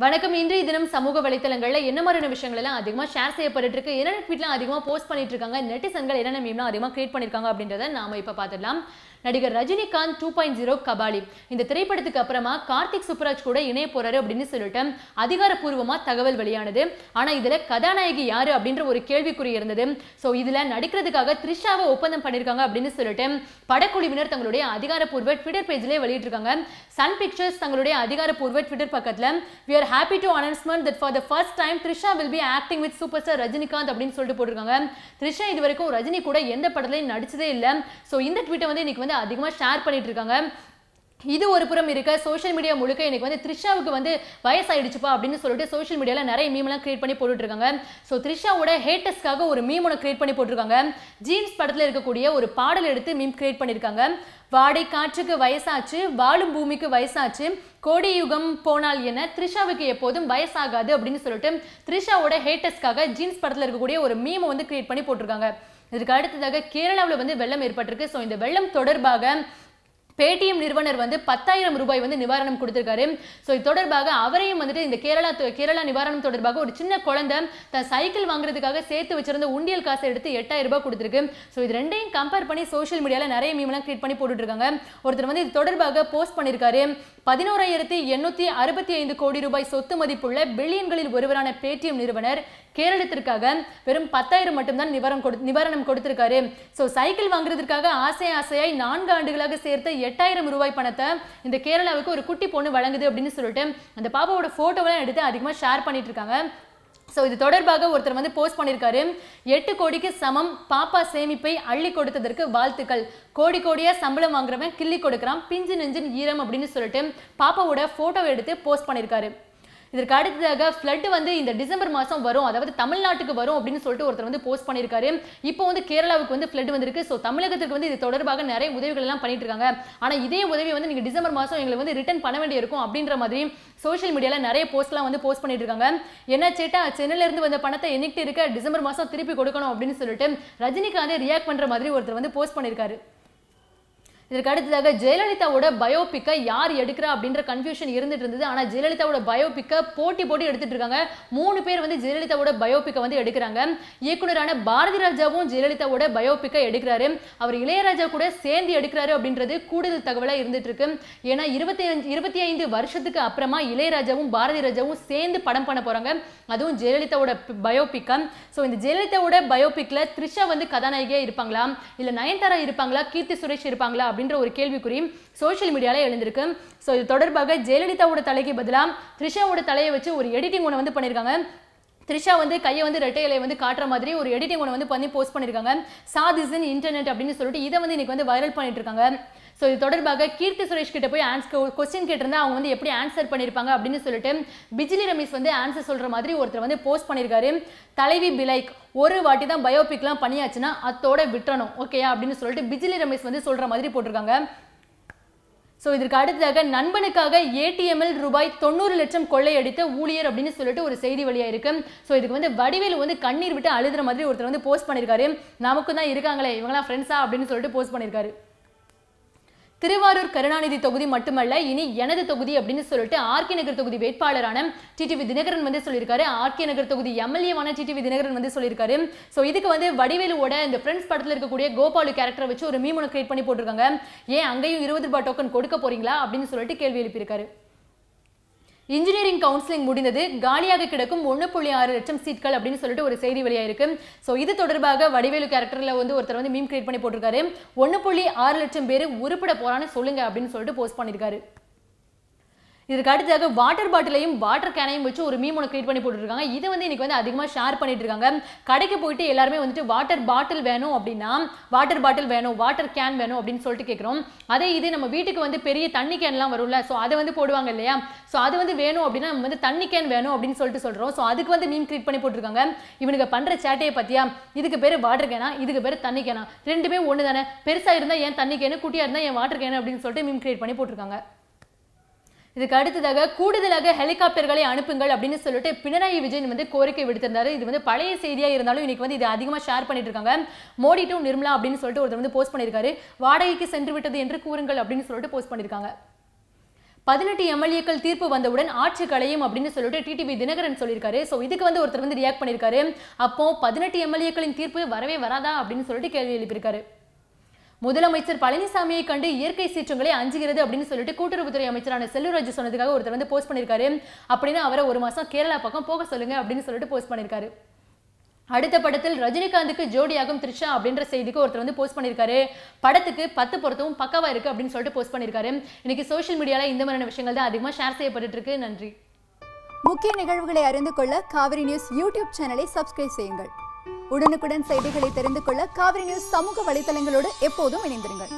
வணக்கம் இன்றைய தினம் சமூக வலைத்தளங்களில் என்ன மாதிரியான விஷயங்கள் எல்லாம் அதிகமாக ஷேர் செய்யப்பட்டு இருக்கு என்னென்ன ட்வீட்லாம் அதிகமாக போஸ்ட் பண்ணிட்டு இருக்காங்க நெட்டிசன்கள் என்னென்ன மீம்லாம் அதிகமாக கிரியேட் பண்ணிருக்காங்க அப்படின்றத நாம இப்போ பார்த்துடலாம் நடிகர் Rajinikanth two point zero Kabali. இந்த திரைப்படத்துக்கு அப்புறமா கார்த்திக் சுப்ராஜ் கூட இணைய போறாரு அப்படின்னு சொல்லிட்டு அதிகாரப்பூர்வமா தகவல் வெளியானது. ஆனா இதுல கதாநாயகி யாரு அப்படின்ற ஒரு கேள்விக்குறி இருந்தது. ஸோ இதுல நடிக்கிறதுக்காக த்ரிஷாவை ஒப்பந்தம் பண்ணிருக்காங்க அப்படின்னு சொல்லிட்டு படக்குழுவினர் தங்களுடைய அதிகாரப்பூர்வ ட்விட்டர் பேஜ்லயே வெளியிட்டிருக்காங்க. சன் பிக்சர்ஸ் தங்களுடைய அதிகாரப்பூர்வ ட்விட்டர் பக்கத்தில் we are happy to announcement that for the first time Trisha will be acting with super star Rajinikanth அப்படின்னு சொல்லிட்டு போட்டிருக்காங்க. த்ரிஷா இது வரைக்கும் ரஜினி கூட எந்த படத்துலையும் நடிச்சதே இல்லை. ஸோ இந்த ட்விட்டர் வந்து இன்னைக்கு வந்து அதிகமாக ஷேர் பண்ணிட்டு இருக்காங்க இது ஒரு புறம் இருக்க சோஷியல் மீடியா முழுக்க எனக்கு வந்து த்ரிஷாவுக்கு வந்து வயசாயிடுச்சுப்பா அப்படின்னு சொல்லிட்டு சோஷியல் மீடியாவில் நிறைய மீம்லாம் கிரியேட் பண்ணி போட்டுட்ருக்காங்க ஸோ த்ரிஷாவோட ஹேட்டஸ்க்காக ஒரு மீம் ஒன்று கிரியேட் பண்ணி போட்டிருக்காங்க. ஜீன்ஸ் படத்தில் இருக்கக்கூடிய ஒரு பாடல் எடுத்து மீம் கிரியேட் பண்ணியிருக்காங்க. வாடை காற்றுக்கு வயசாச்சு வாழும் பூமிக்கு வயசாச்சு கோடி யுகம் போனால் என த்ரிஷாவுக்கு எப்போதும் வயசாகாது அப்படின்னு சொல்லிட்டு த்ரிஷாவோட ஹேட்டஸ்க்காக ஜீன்ஸ் படத்தில் இருக்கக்கூடிய ஒரு மீமை வந்து கிரியேட் பண்ணி போட்டிருக்காங்க. இதுக்கு அடுத்ததாக கேரளாவில் வந்து வெள்ளம் ஏற்பட்டிருக்கு. ஸோ இந்த வெள்ளம் தொடர்பாக பேடிஎம் நிறுவனர் வந்து பத்தாயிரம் ரூபாய் வந்து நிவாரணம் கொடுத்திருக்காரு. ஸோ இது தொடர்பாக அவரையும் வந்துட்டு இந்த கேரளா கேரளா நிவாரணம் தொடர்பாக ஒரு சின்ன குழந்தை தன் சைக்கிள் வாங்குறதுக்காக சேர்த்து வச்சிருந்த உண்டியல் காசை எடுத்து எட்டாயிரம் ரூபாய் கொடுத்துருக்கு. ஸோ இது ரெண்டையும் கம்பேர் பண்ணி சோஷியல் மீடியாவில் நிறைய மீம்லாம் கிரியேட் பண்ணி போட்டுட்டு இருக்காங்க ஒருத்தர் வந்து இது தொடர்பாக போஸ்ட் பண்ணியிருக்காரு பதினோராயிரத்தி எண்ணூத்தி அறுபத்தி ஐந்து கோடி ரூபாய் சொத்து மதிப்புள்ள பில்லியன்களில் ஒருவரான பேடிஎம் நிறுவனர் கேரளத்திற்காக வெறும் பத்தாயிரம் மட்டும்தான் நிவாரணம் கொடு நிவாரணம் கொடுத்திருக்காரு. ஸோ சைக்கிள் வாங்குறதுக்காக ஆசை ஆசையாய் நான்கு ஆண்டுகளாக சேர்த்த எட்டாயிரம் ரூபாய் பணத்தை இந்த கேரளாவுக்கு ஒரு குட்டி பொண்ணு வழங்குது அப்படின்னு சொல்லிட்டு அந்த பாப்பாவோட ஃபோட்டோவெல்லாம் எடுத்து அதிகமாக ஷேர் பண்ணிட்டு இருக்காங்க ஸோ இது தொடர்பாக ஒருத்தர் வந்து போஸ்ட் பண்ணியிருக்காரு எட்டு கோடிக்கு சமம் பாப்பா சேமிப்பை அள்ளி கொடுத்ததற்கு வாழ்த்துக்கள். கோடி கோடியாக சம்பளம் வாங்குறவன் கிள்ளி கொடுக்குறான். பிஞ்சு நெஞ்சின் ஈரம் அப்படின்னு சொல்லிட்டு பாப்பாவோட ஃபோட்டோவை எடுத்து போஸ்ட் பண்ணியிருக்காரு இதற்கு அடுத்ததாக ஃப்ளட் வந்து இந்த டிசம்பர் மாதம் வரும். அதாவது தமிழ்நாட்டுக்கு வரும் அப்படின்னு சொல்லிட்டு ஒருத்தர் வந்து போஸ்ட் பண்ணியிருக்காரு இப்போ வந்து கேரளாவுக்கு வந்து ஃப்ளட் வந்திருக்கு. ஸோ தமிழகத்துக்கு வந்து இது தொடர்பாக நிறைய உதவிகள் எல்லாம் பண்ணிட்டு இருக்காங்க ஆனால் இதே உதவி வந்து நீங்கள் டிசம்பர் மாதம் எங்களுக்கு வந்து ரிட்டர்ன் பண்ண வேண்டியிருக்கும் அப்படின்ற மாதிரி சோஷியல் மீடியாவில் நிறைய போஸ்ட்லாம் வந்து போஸ்ட் பண்ணிட்டு இருக்காங்க என்ன சேட்டா சென்னையிலேருந்து வந்த பணத்தை எண்ணிக்கிட்டு இருக்க டிசம்பர் மாதம் திருப்பி கொடுக்கணும் அப்படின்னு சொல்லிட்டு ரஜினிகாந்தே ரியாக்ட் பண்ணுற மாதிரி ஒருத்தர் வந்து போஸ்ட் பண்ணியிருக்காரு இதற்கு அடுத்ததாக ஜெயலலிதாவோட பயோபிக்கை யார் எடுக்கிறா அப்படின்ற கன்ஃபியூஷன் இருந்துட்டு இருந்தது. ஆனால் ஜெயலலிதாவோட பயோபிக்கை போட்டி போட்டி எடுத்துட்டு இருக்காங்க. மூணு பேர் வந்து ஜெயலலிதாவோட பயோபிக்கை வந்து எடுக்கிறாங்க. இயக்குனரான பாரதி ராஜாவும் ஜெயலலிதாவோட பயோபிக்கை எடுக்கிறாரு. அவர் இளையராஜா கூட சேர்ந்து எடுக்கிறாரு அப்படின்றது கூடுதல் தகவலாக இருந்துட்டு இருக்கு. ஏன்னா இருபத்தி அஞ்சு இருபத்தி ஐந்து வருஷத்துக்கு அப்புறமா இளையராஜாவும் பாரதி ராஜாவும் சேர்ந்து படம் பண்ண போறாங்க. அதுவும் ஜெயலலிதாவோட பயோபிக்கா ஸோ இந்த ஜெயலலிதாவோட பயோபிக்ல த்ரிஷா வந்து கதாநாயகியா இருப்பாங்களா? இல்லை நயன்தாரா இருப்பாங்களா? கீர்த்தி சுரேஷ் இருப்பாங்களா? அப்படின்ற ஒரு கேள்விக்குறி சோஷியல் மீடியால எழுந்திருக்கு. ஸோ இது தொடர்பாக ஜெயலலிதாவோட தலைக்கு பதிலாக த்ரிஷாவோட தலையை வச்சு ஒரு எடிட்டிங் ஒன்று வந்து பண்ணியிருக்காங்க த்ரிஷா வந்து கையை வந்து ரெட்டை இலையை வந்து காட்டுற மாதிரி ஒரு எடிட்டிங் ஒன்று வந்து பண்ணி போஸ்ட் பண்ணியிருக்காங்க சாதிசன் இன்டர்நெட் அப்படின்னு சொல்லிட்டு இதை வந்து இன்னைக்கு வந்து வைரல் பண்ணிட்டு இருக்காங்க. ஸோ இது தொடர்பாக கீர்த்தி சுரேஷ் கிட்ட போய் ஆன்சர் கொஸ்டின் கேட்டிருந்தா அவங்க வந்து எப்படி ஆன்சர் பண்ணியிருப்பாங்க அப்படின்னு சொல்லிட்டு பிஜிலி ரமேஷ் வந்து ஆன்சர் சொல்கிற மாதிரி ஒருத்தர் வந்து போஸ்ட் பண்ணியிருக்காரு தலைவி பிலைக் ஒரு வாட்டி தான் பயோபிக்லாம் பண்ணியாச்சுன்னா அதோட விட்டுறணும் ஓகேயா அப்படின்னு சொல்லிட்டு பிஜிலி ரமேஷ் வந்து சொல்கிற மாதிரி போட்டிருக்காங்க. ஸோ இதற்கு அடுத்ததாக நண்பனுக்காக ஏடிஎம்எல் ரூபாய் தொண்ணூறு லட்சம் கொள்ளையடித்த ஊழியர் அப்படின்னு சொல்லிட்டு ஒரு செய்தி வழியாக இருக்கு ஸோ இதுக்கு வந்து வடிவேல் வந்து கண்ணீர் விட்டு அழுதுற மாதிரி ஒருத்தர் வந்து போஸ்ட் பண்ணியிருக்காரு நமக்கு தான் இருக்காங்களே இவங்களாம் ஃப்ரெண்ட்ஸா அப்படின்னு சொல்லிட்டு போஸ்ட் பண்ணியிருக்காரு திருவாரூர் கருணாநிதி தொகுதி மட்டுமல்ல இனி எனது தொகுதி அப்படின்னு சொல்லிட்டு ஆர்கே நகர் தொகுதி வேட்பாளரான டிடிவி தினகரன் வந்து சொல்லியிருக்காரு. ஆர்கே நகர் தொகுதி எம்எல்ஏவான டிடிவி தினகரன் வந்து சொல்லியிருக்காரு. ஸோ இதுக்கு வந்து வடிவேலுவோட இந்த ஃப்ரெண்ட்ஸ் படத்தில் இருக்கக்கூடிய கோபாலு கேரக்டரை வச்சு ஒரு மீமனை கிரியேட் பண்ணி போட்டிருக்காங்க. ஏன் அங்கேயும் இருபது ரூபாய் டோக்கன் கொடுக்க போறீங்களா அப்படின்னு சொல்லிட்டு கேள்வி எழுப்பியிருக்காரு. இன்ஜினியரிங் கவுன்சிலிங் முடிந்தது. காலியாக கிடக்கும் ஒன்று புள்ளி ஆறு லட்சம் சீட்கள் அப்படின்னு சொல்லிட்டு ஒரு செய்தி வெளியாயிருக்கு. ஸோ இது தொடர்பாக வடிவேலு கேரக்டரில் வந்து ஒருத்தர் வந்து மீம் கிரியேட் பண்ணி போட்டிருக்காரு. ஒன்று புள்ளி ஆறு லட்சம் பேர் உருப்பிட போறான்னு சொல்லுங்க அப்படின்னு சொல்லிட்டு போஸ்ட் பண்ணியிருக்காரு இதுக்கு அடுத்ததாக வாட்டர் பாட்டிலையும் வாட்டர் கேனையும் வச்சு ஒரு மீம் ஒன்று கிரியேட் பண்ணி போட்டுருக்காங்க. இது வந்து இன்னைக்கு வந்து அதிகமாக ஷேர் பண்ணிட்டு இருக்காங்க. கடைக்கு போயிட்டு எல்லாருமே வந்துட்டு வாட்டர் பாட்டில் வேணும் அப்படின்னா வாட்டர் பாட்டில் வேணும் வாட்டர் கேன் வேணும் அப்படின்னு சொல்லிட்டு கேட்குறோம் அதே இது நம்ம வீட்டுக்கு வந்து பெரிய தண்ணி கேன்லாம் வரும்ல ஸோ அதை வந்து போடுவாங்க இல்லையா? ஸோ அது வந்து வேணும் அப்படின்னா நம்ம வந்து தண்ணி கேன் வேணும் அப்படின்னு சொல்லிட்டு சொல்கிறோம் ஸோ அதுக்கு வந்து மீம் கிரியேட் பண்ணி போட்டிருக்காங்க. இவனுக்கு பண்ணுற சேட்டையை பற்றியா இதுக்கு பேர் வாட்டர் கேனா இதுக்கு பேர் தண்ணி கேனா ரெண்டுமே ஒன்று தானே பெருசாக இருந்தால் ஏன் தண்ணி கேனு குட்டியாக இருந்தால் ஏன் வாட்டர் கேனு அப்படின்னு சொல்லிட்டு மீம் கிரியேட் பண்ணி போட்டிருக்காங்க. இதுக்கு அடுத்ததாக கூடுதலாக ஹெலிகாப்டர்களை அனுப்புங்கள் அப்படின்னு சொல்லிட்டு பினராயி விஜயன் வந்து கோரிக்கை விடுத்திருந்தாரு. இது வந்து பழைய செய்தியா இருந்தாலும் இன்னைக்கு வந்து இது அதிகமாக ஷேர் பண்ணிட்டு இருக்காங்க மோடி டு நிர்மலா அப்படின்னு சொல்லிட்டு ஒருத்தர் வந்து போஸ்ட் பண்ணியிருக்காரு வாடகைக்கு சென்று விட்டது என்று கூறுங்கள் அப்படின்னு சொல்லிட்டு போஸ்ட் பண்ணியிருக்காங்க பதினெட்டு எம்எல்ஏக்கள் தீர்ப்பு வந்தவுடன் ஆட்சி களையும் அப்படின்னு சொல்லிட்டு டிடிவி தினகரன் சொல்லியிருக்காரு. ஸோ இதுக்கு வந்து ஒருத்தர் வந்து ரியாக்ட் பண்ணியிருக்காரு. அப்போ பதினெட்டு எம்எல்ஏக்களின் தீர்ப்பு வரவே வராதா அப்படின்னு சொல்லிட்டு கேள்வி எழுப்பியிருக்காரு. முதலமைச்சர் பழனிசாமியை கண்டு இயற்கை சீற்றங்களே அஞ்சுகிறது அப்படின்னு சொல்லிட்டு கூட்டுறவுத்துறை அமைச்சரான செல்லூராஜ் சொன்னதுக்காக ஒருத்தர் வந்து போஸ்ட் பண்ணியிருக்காரு அப்படின்னு அவரை ஒரு மாசம் கேரளா பக்கம் போக சொல்லுங்க அப்படின்னு சொல்லிட்டு போஸ்ட் பண்ணியிருக்காரு அடுத்த படத்தில் ரஜினிகாந்துக்கு ஜோடியாகும் த்ரிஷா அப்படின்ற செய்திக்கு ஒருத்தர் வந்து போஸ்ட் பண்ணியிருக்காரு படத்துக்கு பத்து பொருத்தமும் பக்கவா இருக்கு அப்படின்னு சொல்லிட்டு போஸ்ட் பண்ணியிருக்காரு இன்னைக்கு சோஷியல் மீடியாவில் இந்த மாதிரியான விஷயங்கள் தான் அதிகமாக ஷேர் செய்யப்பட்டு இருக்கு. நன்றி. முக்கிய நிகழ்வுகளை அறிந்து கொள்ள காவிரி நியூஸ் யூடியூப் சேனலை சப்ஸ்கிரைப் செய்யுங்கள். உடனுக்குடன் செய்திகளை தெரிந்து கொள்ள காவிரி நியூஸ் சமூக வலைதளங்களோடு எப்போதும் இணைந்திருங்கள்.